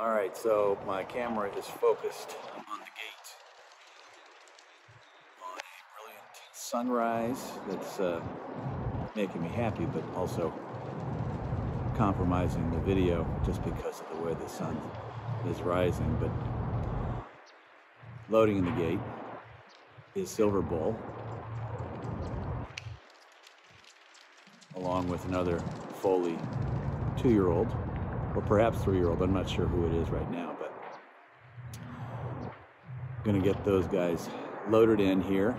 All right, so my camera is focused on the gate on a brilliant sunrise that's uh, making me happy, but also compromising the video just because of the way the sun is rising. But loading in the gate is Silver Bull, along with another Foley two-year-old or perhaps three-year-old. I'm not sure who it is right now, but I'm gonna get those guys loaded in here,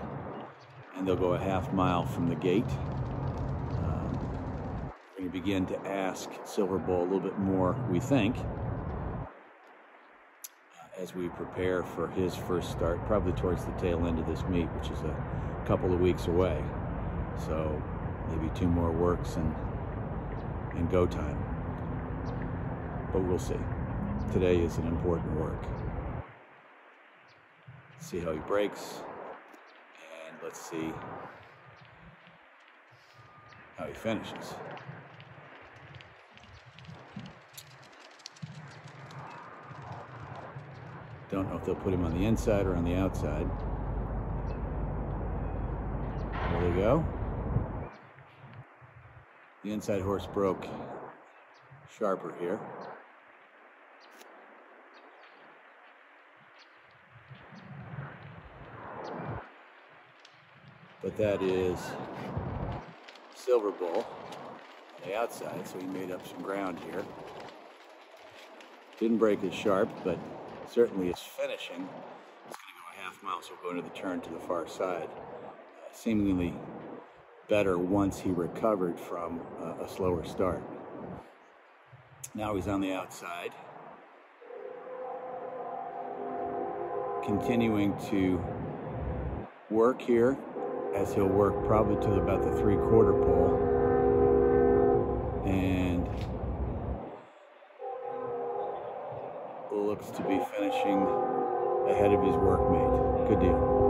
and they'll go a half mile from the gate. Um, we're gonna begin to ask Silver Bull a little bit more. We think. uh, As we prepare for his first start, probably towards the tail end of this meet, which is a couple of weeks away. So maybe two more works and and go time but we'll see. Today is an important work. See how he breaks, and let's see how he finishes. Don't know if they'll put him on the inside or on the outside. There they go. The inside horse broke sharper here. But that is Silver Bull on the outside, so he made up some ground here. Didn't break his sharp, but certainly his finishing. It's going to go a half mile, so we're going to the turn to the far side. Uh, seemingly better once he recovered from uh, a slower start. Now he's on the outside. Continuing to work here as he'll work probably to about the three quarter pole. And looks to be finishing ahead of his workmate. Good deal.